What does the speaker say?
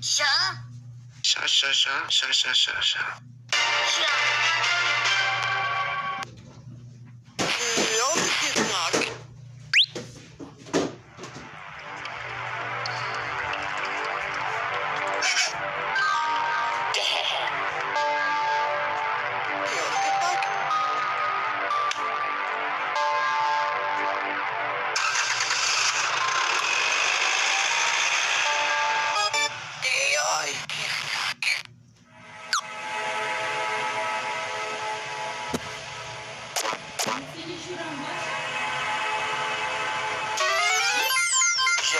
啥？啥啥啥啥啥啥啥。啥？Следующий раунд ваш. Же.